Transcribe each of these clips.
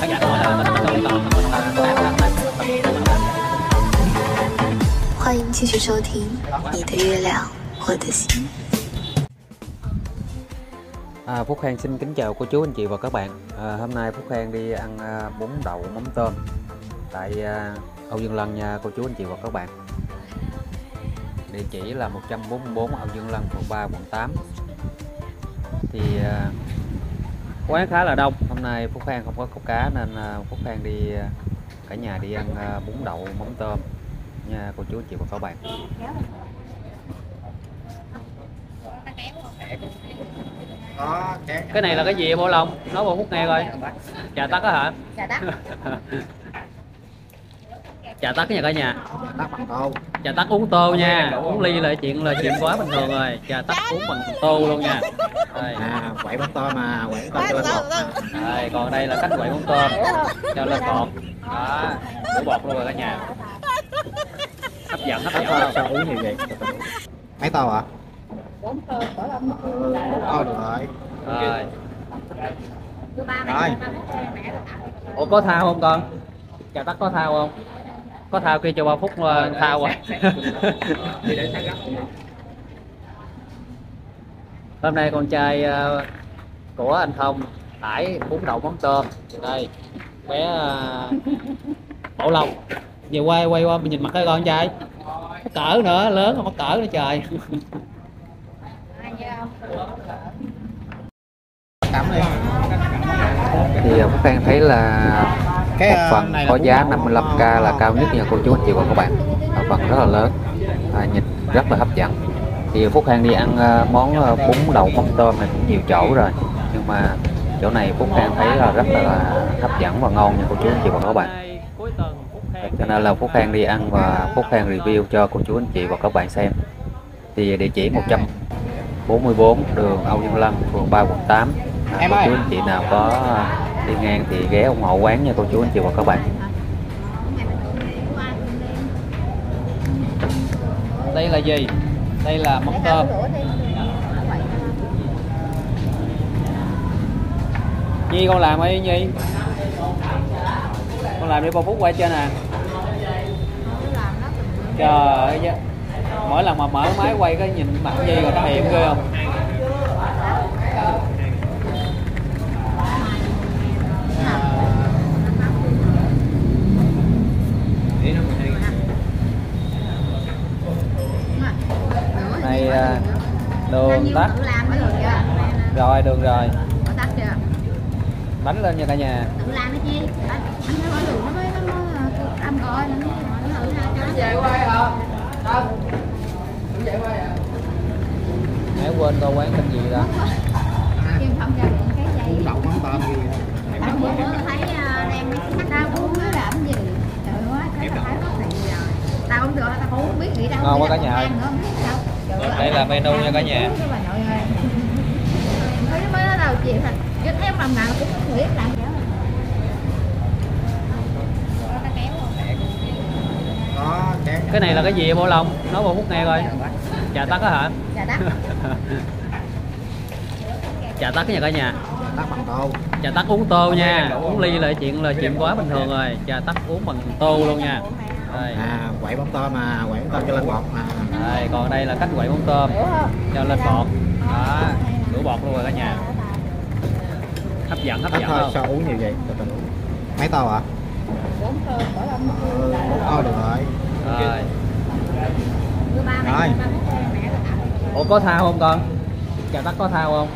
khán giả hỏi là mình có lý còn không có bán 欢迎继续收听《你的月亮我的心》。 À, Phúc Khang xin kính chào cô chú anh chị và các bạn à, Hôm nay Phúc Khang đi ăn à, bún đậu mắm tôm Tại à, Âu Dương Lân nha cô chú anh chị và các bạn Địa chỉ là 144 Âu Dương Lân phường 3 quận 8 Thì à, quán khá là đông. Hôm nay Phúc Khang không có câu cá nên à, Phúc Khang đi à, cả nhà đi ăn à, bún đậu mắm tôm. Nha cô chú anh chị và các bạn cái cái này là cái gì bộ lòng nói bộ phút nghe coi. Trà tắc á hả? Trà tắc. trà tắc nha cả nhà. Tắc bằng tô. Trà tắc uống tô nha. Uống ly là chuyện là chuyện quá bình thường rồi. Trà tắc uống bằng tô luôn nha đây. à quậy bắp to mà quậy bắp to cho lên bột mà. đây còn đây là cách quậy món tôm cho lên bột đó đổ bột luôn rồi cả nhà. Hấp dẫn hấp dẫn. Sao, uống nhiều vậy mấy tô ạ bốn tô cỡ lắm thôi được rồi. Rồi. Thứ ba Rồi. ủa có thao không con? Trà tắc có thao không? Có thao kia cho ba phút ờ, thao rồi hôm nay con trai ờ, của anh thông tải bún đậu mắm tôm. Đây bé ờ, bảo long. Về quay quay qua mình nhìn mặt cái con trai. Mắc cỡ nữa lớn rồi mắc cỡ nữa trời. Không thì à, Phúc Khang thấy là Cái, một phần có giá đậu, 55k là cao nhất nha cô chú anh chị và các bạn. Một phần rất là lớn. À, nhìn rất là hấp dẫn thì Phúc Khang đi ăn à, món à, bún đậu mắm tôm này cũng nhiều chỗ rồi. Nhưng mà chỗ này Phúc Khang thấy là rất là hấp dẫn và ngon nha cô chú anh chị và các bạn. Cho nên là Phúc Khang đi ăn và Phúc Khang review cho cô chú anh chị và các bạn xem. Thì địa chỉ 144 đường Âu Dương Lân phường 3 quận 8 à, cô chú anh chị nào có đi ngang thì ghé ủng hộ quán nha cô chú anh chị và các bạn. Đây là gì đây là mắm tôm. Nhi, con làm đi, Nhi. Con làm đi bao phút quay trên nè Trời ơi Mỗi lần mà mở máy quay cái nhìn mặt Nhi rồi, nó hiểm ghê không Này à, đường tắt Rồi đường rồi có tắt chưa Đánh lên nha cả nhà tự làm cái chi anh nó có đường nó mới nó mới âm coi nó nó thử hai cái về quay hả Mẹ quên coi quán tên gì đó kim không ra cái dây đậu mắm tôm gì Anh bữa bữa thấy à, đem mấy khách đau uống nó làm gì trời ơi thấy tao thấy có tiền rồi tao không được tao không biết nghĩ đâu Ngon quá biết cả nhà ăn nữa, không biết sao. Đây là menu nha cả nhà. Cái này là cái gì bộ lòng Nói bộ phút nghe coi. Trà tắc á hả? Trà tắc. Trà tắc nha cả nhà. Tắc bằng tô. Trà tắc uống tô nha. Uống ly là chuyện là chuyện quá bình thường rồi. Trà tắc uống bằng tô luôn nha đây. à quậy bắp to mà quậy bắp to cho lên bột mà. Đây còn đây là cách quậy món tôm cho lên bột đó đổ bột luôn rồi cả nhà. Hấp dẫn hấp dẫn thôi không? sao uống nhiều vậy? Mấy tô ạ? Bốn tô thôi được rồi. Rồi. Rồi. ủa có thao không con? Trà tắc có thao không?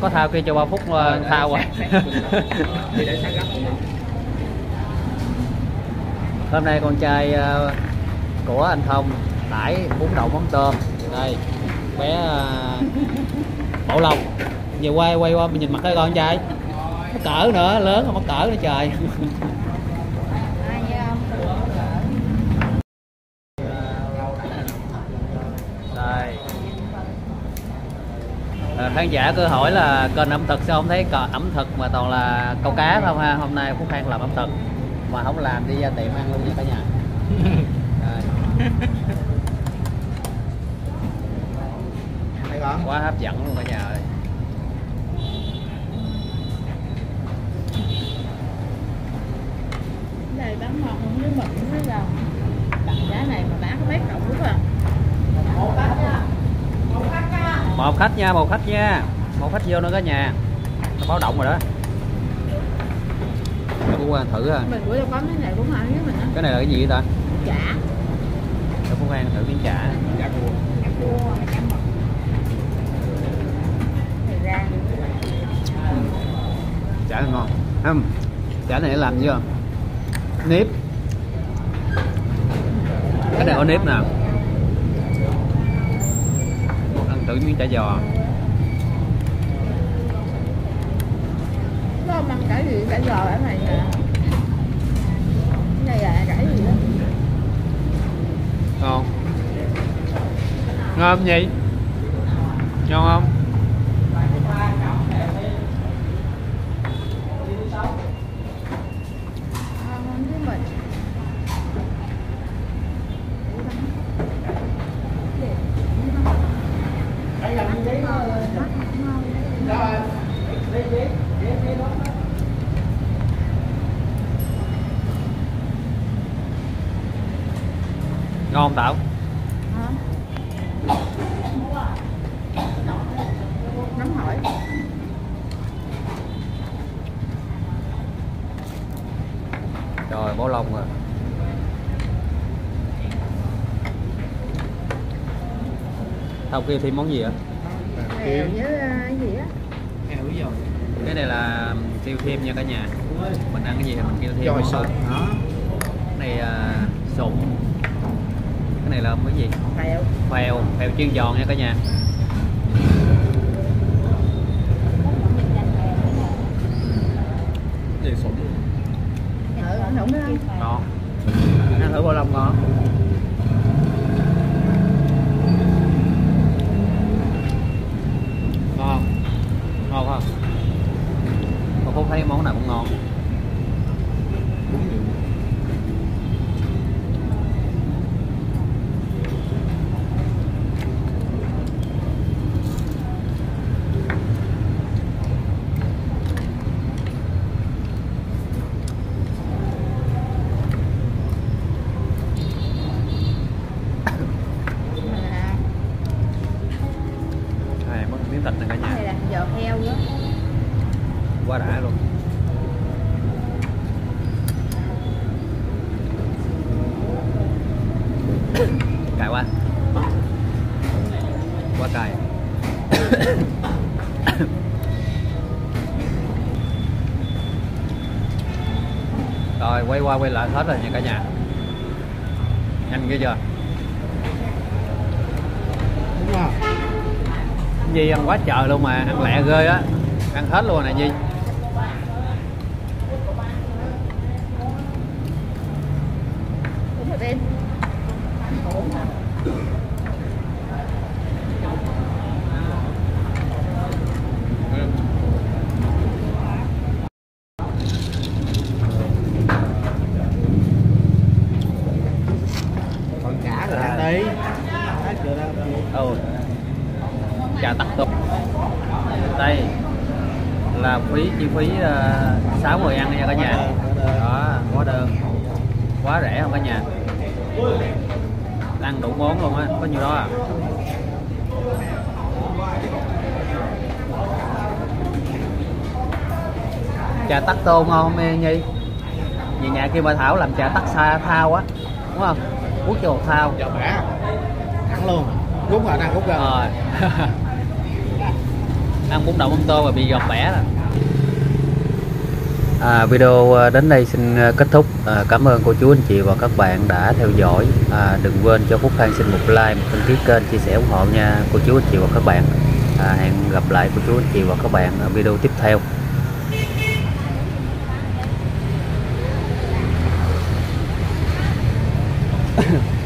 Có thao kia cho ba phút ờ, thao rồi hôm nay con trai ờ, của anh thông tải bún đậu mắm tôm. Đây bé ờ, bảo long. Về quay quay qua mình nhìn mặt cái con trai. Mắc cỡ nữa lớn rồi mắc cỡ nữa trời. Đây. À, khán giả cứ hỏi là kênh ẩm thực sao? Không thấy ẩm thực mà toàn là câu cá không ha. Hôm nay phúc khang làm ẩm thực mà không làm đi ra tiệm ăn luôn nha cả nhà. Thấy không quá. Hấp dẫn luôn cả nhà ơi. Này bán ngọt không với mực với lòng bằng giá này mà bán có mấy cộng đúng không? Một khách nha. Một khách nha. Một khách nha một khách vô nữa cả nhà. Nó báo động rồi đó. Phú Quang thử ha mình bữa đâu có cái này cũng ăn với mình á. Cái này là cái gì vậy ta? Chả. Để Phú Quang thử miếng chả. Giá cua. cua chả mực. Ra. Chả này ngon. Không chả này làm chưa? Nếp. Cái này có nếp nè ăn thử miếng chả giò cái gì, cái giò cái này nè. Cái này là cái gì đó? Ngon. Ngon không nhỉ? Ngon không ngon hơn với mình ngon không tảo nóng hỏi rồi bó lông rồi tao kêu thêm món gì ạ Heo với cái gì á Heo với giò. cái này là kêu thêm nha cả nhà mình ăn cái gì thì mình kêu thêm thôi. sụn. Đó. cái này à, sụn cái này là cái gì? Heo phèo phèo chiên giòn nha cả nhà. Gì sụn. ngon. Ăn thử bò lông ngon. Ngon. Ngon không? Mà phúc thấy món nào cũng ngon mà này mất miếng thịt này cả cái này nhà là giò heo nữa quá đã luôn cay quá quá cay rồi quay qua quay lại hết rồi nha cả nhà. Nhanh ghê chưa? Di ăn quá trời luôn mà ăn lẹ ghê á. Ăn hết luôn nè Di đúng rồi bên Còn chả rồi ăn đi. Hết chưa đó. ừ chà tắc tốt đây là phí chi phí uh, 6 người ăn nha cả nhà. Đó quá đơn. Quá rẻ không cả nhà. Ăn đủ món luôn á có nhiêu đó à? Trà tắc tô ngon không em nhi. Về nhà kêu bà thảo làm trà tắc xa thao á đúng không? Uống cho một thao. Giò bả. Ăn luôn. Rút rồi ăn rút ra. rồi. Ăn bún đậu mắm tôm và bị giọt bẻ rồi À, video à, đến đây xin à, kết thúc. À, cảm ơn cô chú anh chị và các bạn đã theo dõi. À, đừng quên cho Phúc Khang xin một like một đăng ký kênh chia sẻ ủng hộ nha cô chú anh chị và các bạn. À, hẹn gặp lại cô chú anh chị và các bạn ở video tiếp theo.